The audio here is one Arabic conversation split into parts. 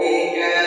الآخر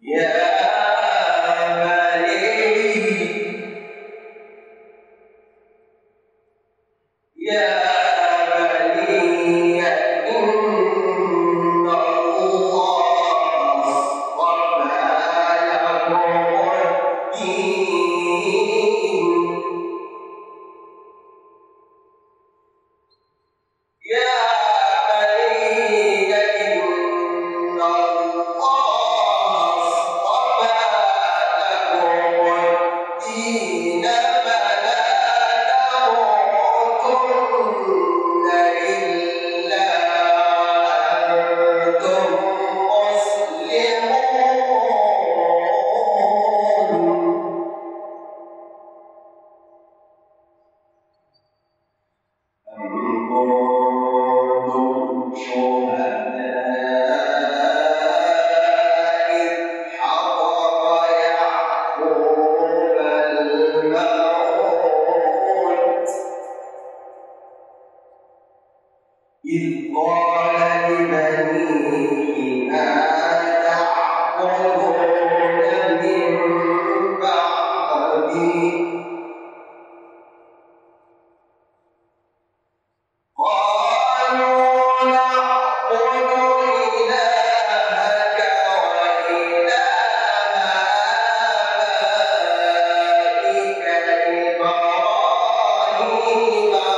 Yeah. Bye.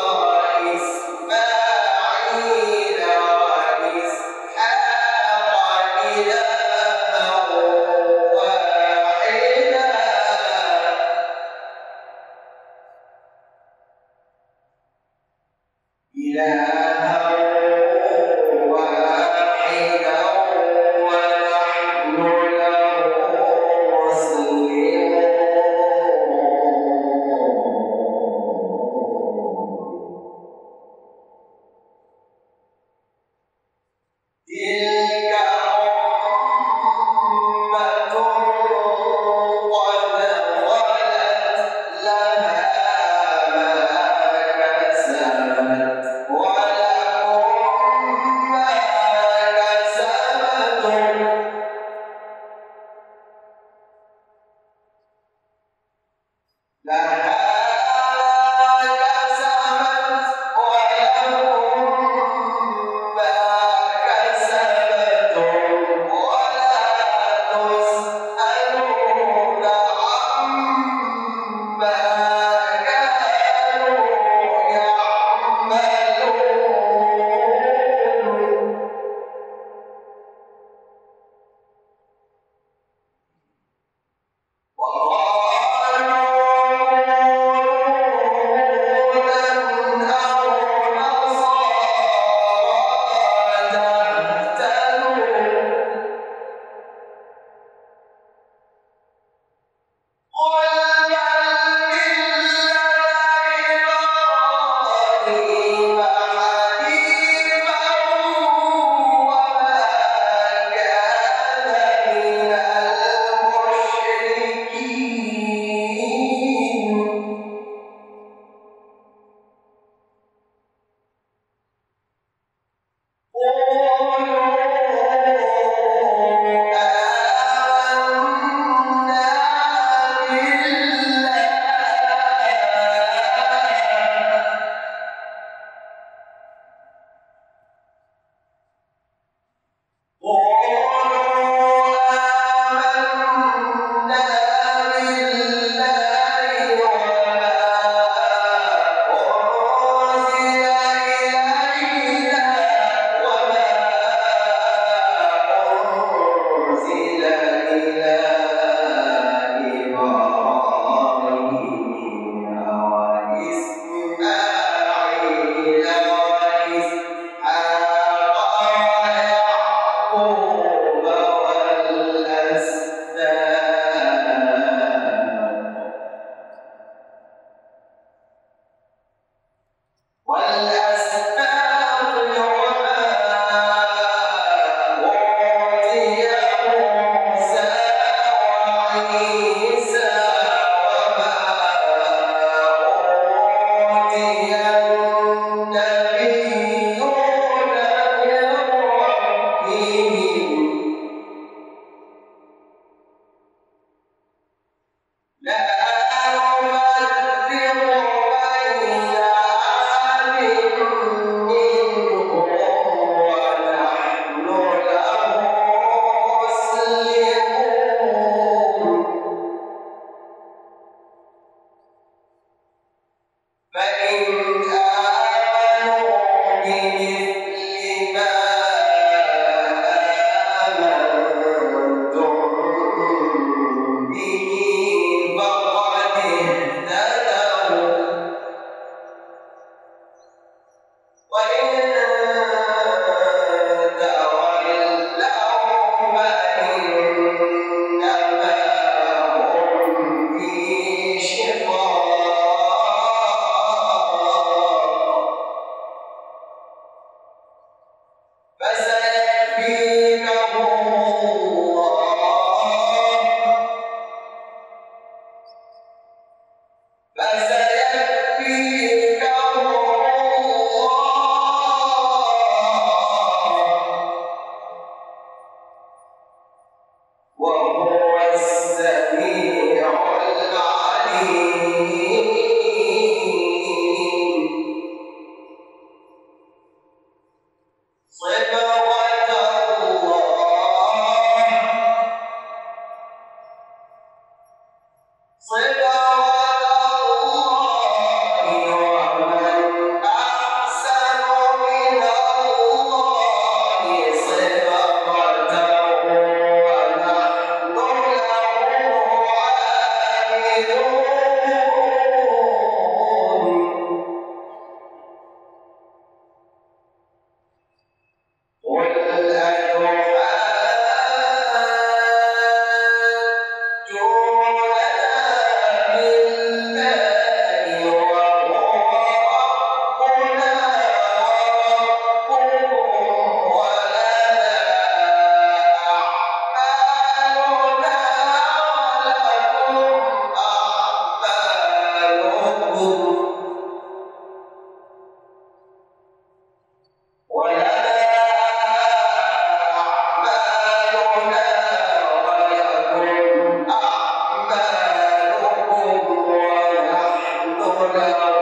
الله